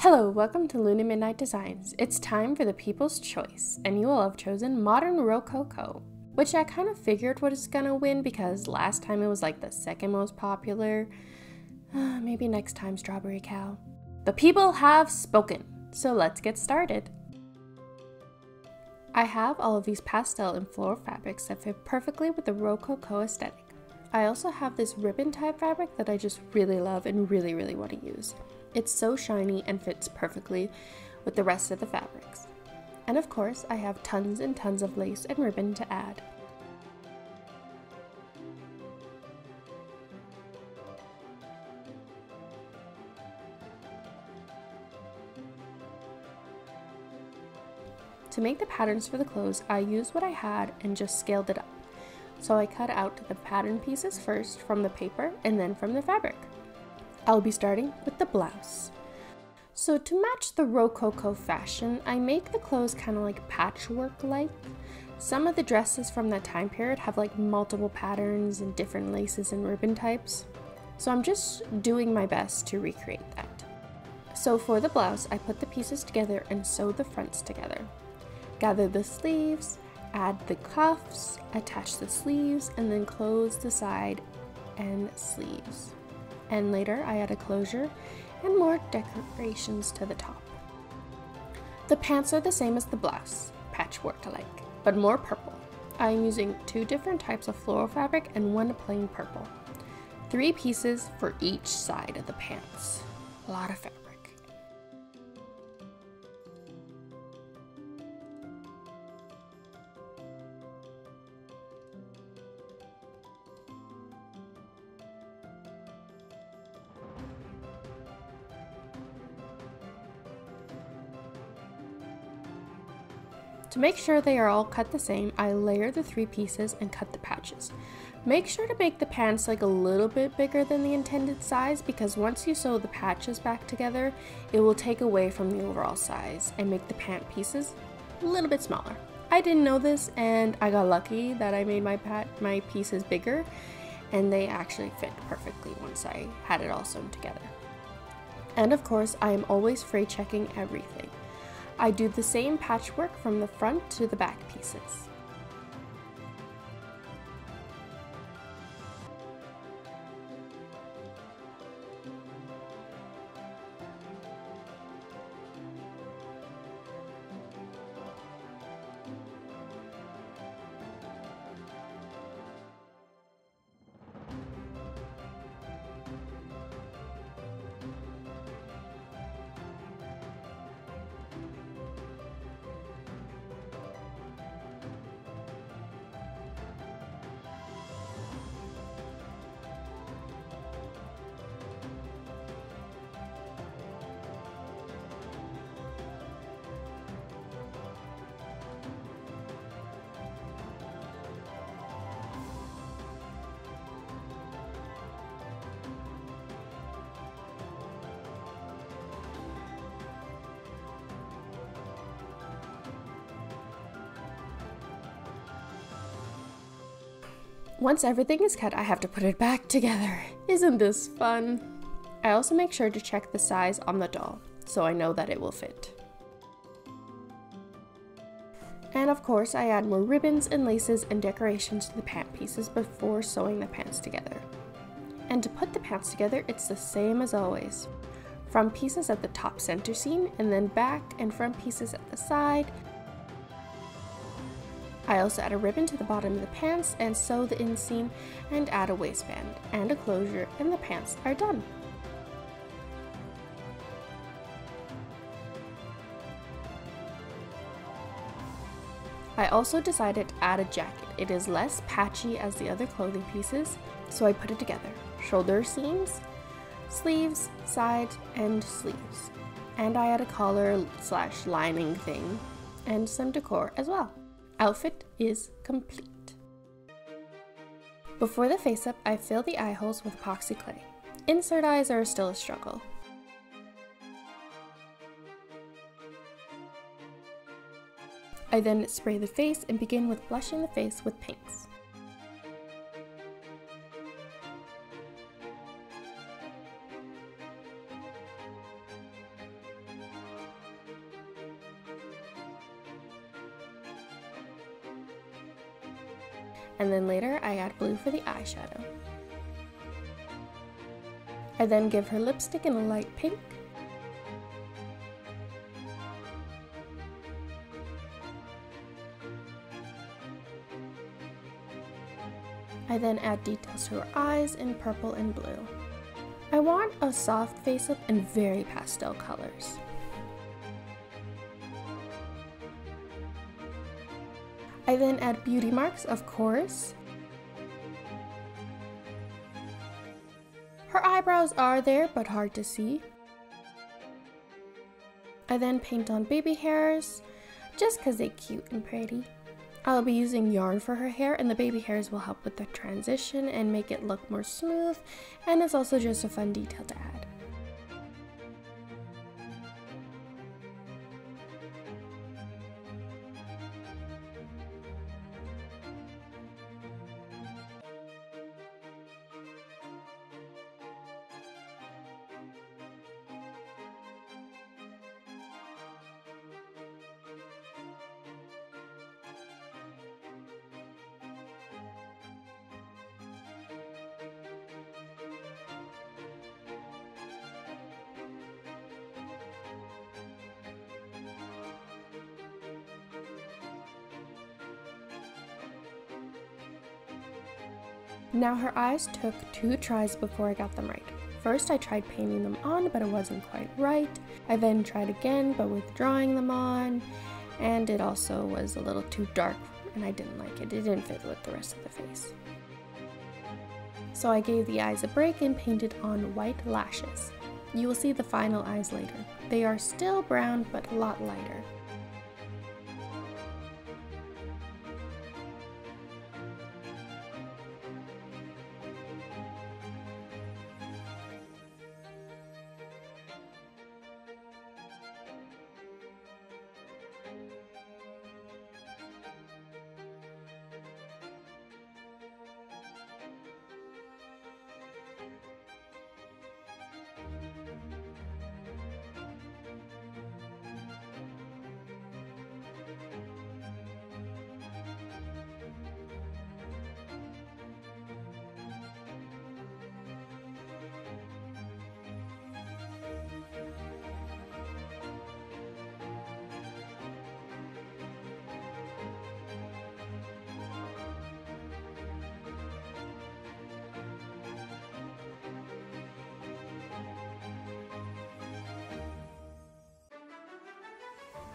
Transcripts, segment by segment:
Hello, welcome to Luna Midnight Designs. It's time for the people's choice, and you will have chosen Modern Rococo, which I kind of figured was gonna win because last time it was like the second most popular. Uh, maybe next time, Strawberry Cow. The people have spoken, so let's get started. I have all of these pastel and floral fabrics that fit perfectly with the Rococo aesthetic. I also have this ribbon type fabric that I just really love and really, really want to use. It's so shiny and fits perfectly with the rest of the fabrics. And of course, I have tons and tons of lace and ribbon to add. To make the patterns for the clothes, I used what I had and just scaled it up. So I cut out the pattern pieces first from the paper and then from the fabric. I'll be starting with the blouse. So to match the Rococo fashion, I make the clothes kind of like patchwork-like. Some of the dresses from that time period have like multiple patterns and different laces and ribbon types. So I'm just doing my best to recreate that. So for the blouse, I put the pieces together and sew the fronts together. Gather the sleeves, add the cuffs, attach the sleeves, and then close the side and sleeves and later I add a closure and more decorations to the top. The pants are the same as the blouse, patchwork alike, but more purple. I am using two different types of floral fabric and one plain purple. Three pieces for each side of the pants. A lot of fabric. To make sure they are all cut the same, I layer the three pieces and cut the patches. Make sure to make the pants like a little bit bigger than the intended size because once you sew the patches back together, it will take away from the overall size and make the pant pieces a little bit smaller. I didn't know this and I got lucky that I made my pat my pieces bigger and they actually fit perfectly once I had it all sewn together. And of course, I am always fray checking everything. I do the same patchwork from the front to the back pieces. Once everything is cut, I have to put it back together. Isn't this fun? I also make sure to check the size on the doll, so I know that it will fit. And of course, I add more ribbons and laces and decorations to the pant pieces before sewing the pants together. And to put the pants together, it's the same as always. From pieces at the top center seam, and then back and front pieces at the side, I also add a ribbon to the bottom of the pants and sew the inseam and add a waistband and a closure and the pants are done. I also decided to add a jacket. It is less patchy as the other clothing pieces, so I put it together. Shoulder seams, sleeves, sides, and sleeves. And I add a collar slash lining thing and some decor as well. Outfit is complete. Before the face up, I fill the eye holes with epoxy clay. Insert eyes are still a struggle. I then spray the face and begin with blushing the face with pinks. And then later I add blue for the eyeshadow. I then give her lipstick in a light pink. I then add details to her eyes in purple and blue. I want a soft face up in very pastel colors. Then add beauty marks, of course. Her eyebrows are there, but hard to see. I then paint on baby hairs, just cause they're cute and pretty. I'll be using yarn for her hair and the baby hairs will help with the transition and make it look more smooth and it's also just a fun detail to add. Now her eyes took two tries before I got them right. First I tried painting them on, but it wasn't quite right. I then tried again, but with drawing them on, and it also was a little too dark and I didn't like it. It didn't fit with the rest of the face. So I gave the eyes a break and painted on white lashes. You will see the final eyes later. They are still brown, but a lot lighter.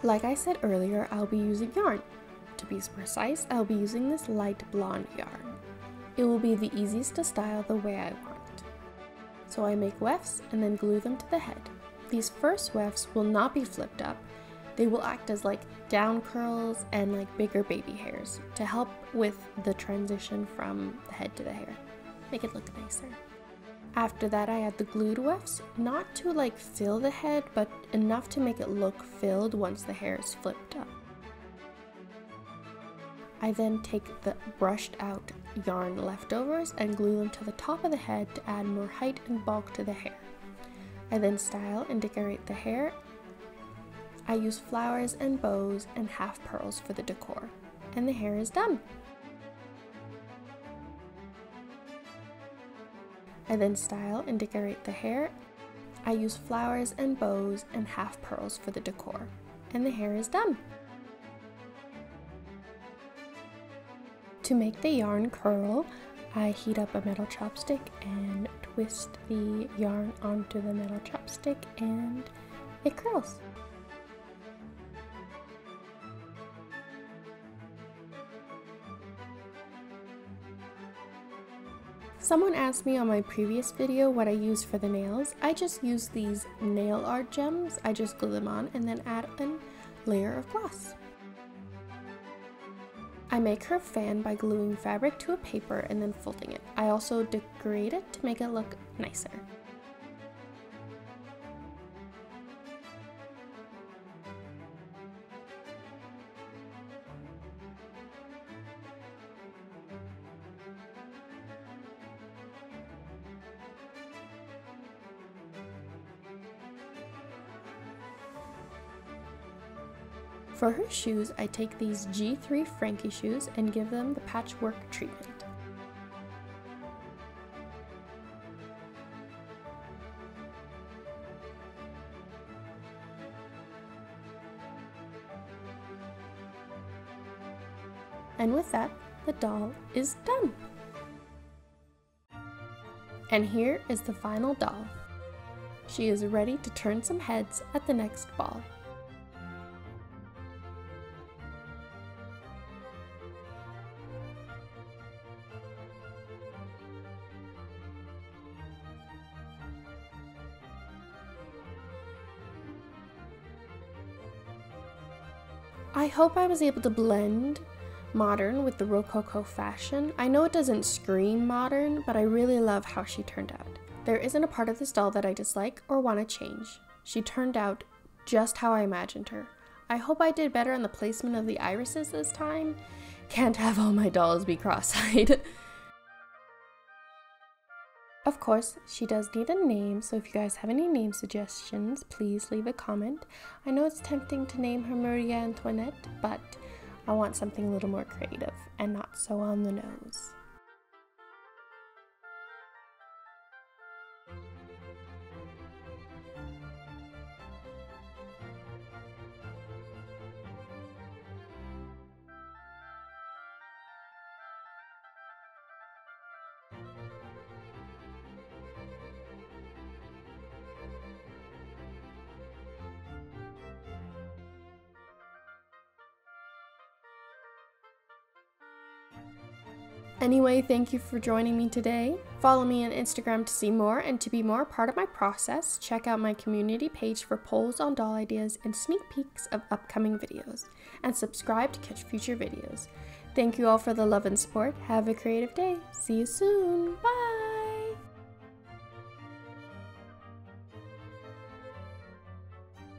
Like I said earlier, I'll be using yarn. To be precise, I'll be using this light blonde yarn. It will be the easiest to style the way I want. So I make wefts and then glue them to the head. These first wefts will not be flipped up. They will act as like down curls and like bigger baby hairs to help with the transition from the head to the hair. Make it look nicer. After that I add the glued wefts, not to like fill the head, but enough to make it look filled once the hair is flipped up. I then take the brushed out yarn leftovers and glue them to the top of the head to add more height and bulk to the hair. I then style and decorate the hair. I use flowers and bows and half pearls for the decor. And the hair is done! I then style and decorate the hair. I use flowers and bows and half pearls for the decor. And the hair is done! To make the yarn curl, I heat up a metal chopstick and twist the yarn onto the metal chopstick and it curls. Someone asked me on my previous video what I used for the nails. I just use these nail art gems. I just glue them on and then add a layer of gloss. I make her fan by gluing fabric to a paper and then folding it. I also decorate it to make it look nicer. For her shoes, I take these G3 Frankie shoes and give them the patchwork treatment. And with that, the doll is done. And here is the final doll. She is ready to turn some heads at the next ball. I hope I was able to blend modern with the Rococo fashion. I know it doesn't scream modern, but I really love how she turned out. There isn't a part of this doll that I dislike or want to change. She turned out just how I imagined her. I hope I did better on the placement of the irises this time. Can't have all my dolls be cross-eyed. Of course, she does need a name, so if you guys have any name suggestions, please leave a comment. I know it's tempting to name her Maria Antoinette, but I want something a little more creative and not so on the nose. Anyway, thank you for joining me today. Follow me on Instagram to see more and to be more part of my process, check out my community page for polls on doll ideas and sneak peeks of upcoming videos, and subscribe to catch future videos. Thank you all for the love and support. Have a creative day. See you soon. Bye!